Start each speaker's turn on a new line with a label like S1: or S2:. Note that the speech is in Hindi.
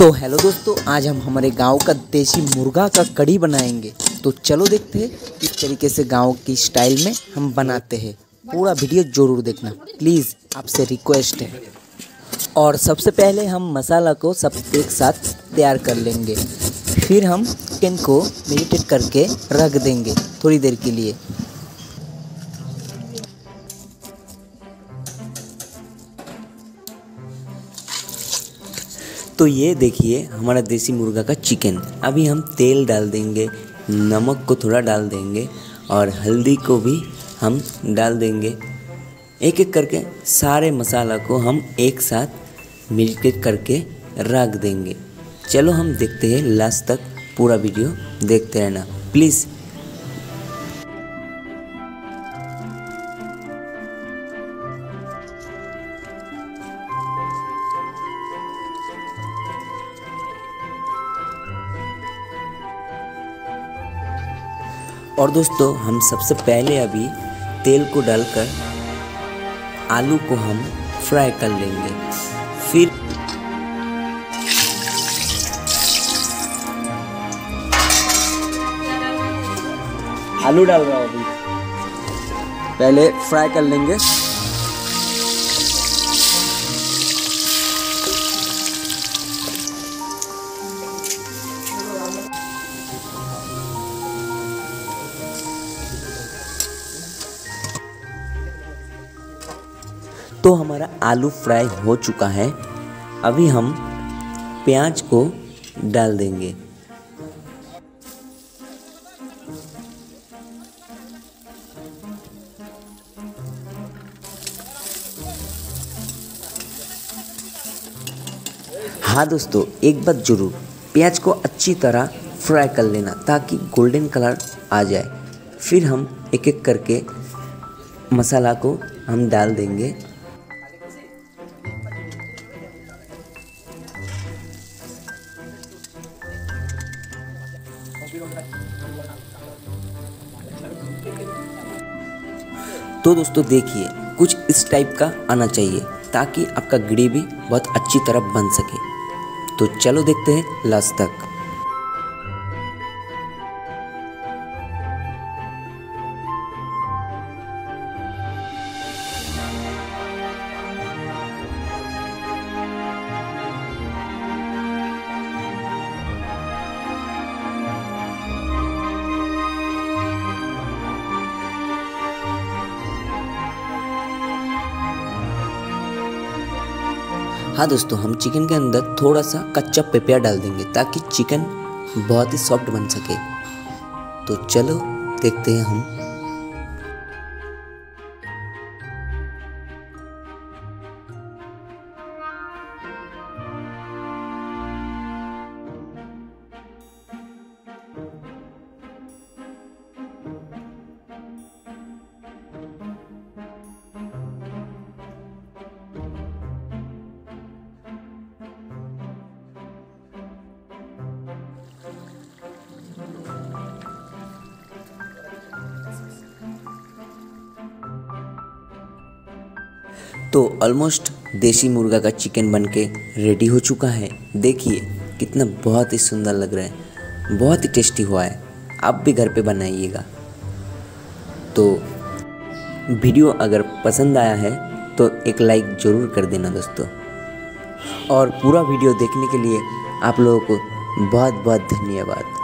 S1: तो हेलो दोस्तों, आज हम हमारे गाँव का देसी मुर्गा का कड़ी बनाएँगे। तो चलो देखते हैं किस तरीके से गाँव की स्टाइल में हम बनाते हैं। पूरा वीडियो ज़रूर देखना। प्लीज़, आपसे रिक्वेस्ट है। और सबसे पहले हम मसाला को सब एक साथ तैयार कर लेंगे। फिर हम चिकन को मेडिटेट करके रख देंगे थोड़ी देर के लिए। तो ये देखिए, हमारा देसी मुर्गा का चिकन अभी हम तेल डाल देंगे, नमक को थोड़ा डाल देंगे और हल्दी को भी हम डाल देंगे। एक एक करके सारे मसाला को हम एक साथ मिलके करके रख देंगे। चलो हम देखते हैं लास्ट तक पूरा वीडियो देखते रहना। प्लीज़ और दोस्तों, हम सबसे पहले अभी तेल को डालकर आलू को हम फ्राई कर लेंगे। फिर आलू डाल रहा हूँ अभी। पहले फ्राई कर लेंगे। तो हमारा आलू फ्राई हो चुका है। अभी हम प्याज को डाल देंगे। हाँ दोस्तों, एक बात ज़रूर, प्याज को अच्छी तरह फ्राई कर लेना ताकि गोल्डन कलर आ जाए। फिर हम एक एक करके मसाला को हम डाल देंगे। तो दोस्तों देखिए, कुछ इस टाइप का आना चाहिए ताकि आपका ग्रेवी बहुत अच्छी तरह बन सके। तो चलो देखते हैं लास्ट तक। हाँ दोस्तों, हम चिकन के अंदर थोड़ा सा कच्चा पेपिया डाल देंगे ताकि चिकन बहुत ही सॉफ्ट बन सके। तो चलो, देखते हैं हम। तो ऑलमोस्ट देसी मुर्गा का चिकन बन के रेडी हो चुका है। देखिए, कितना बहुत ही सुंदर लग रहा है। बहुत ही टेस्टी हुआ है। आप भी घर पे बनाइएगा। तो वीडियो अगर पसंद आया है तो एक लाइक ज़रूर कर देना दोस्तों। और पूरा वीडियो देखने के लिए आप लोगों को बहुत बहुत धन्यवाद।